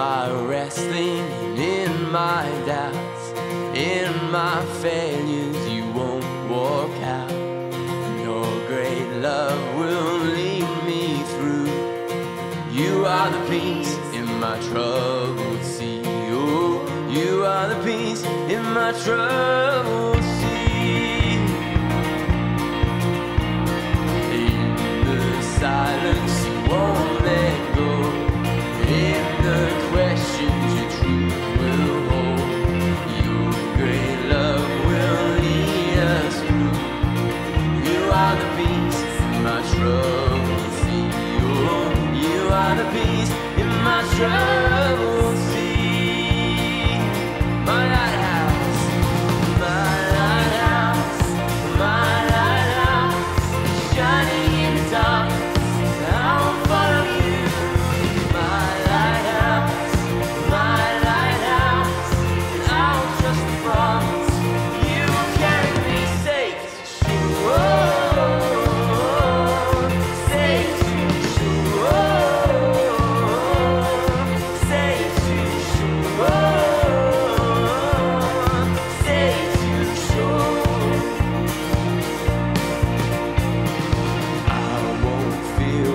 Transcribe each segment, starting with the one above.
my wrestling, in my doubts, in my failures, you won't walk out. Your great love will lead me through. You are the peace in my troubled sea. Oh, you are the peace in my troubled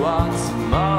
once more.